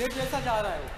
bullet जैसा जा रहा है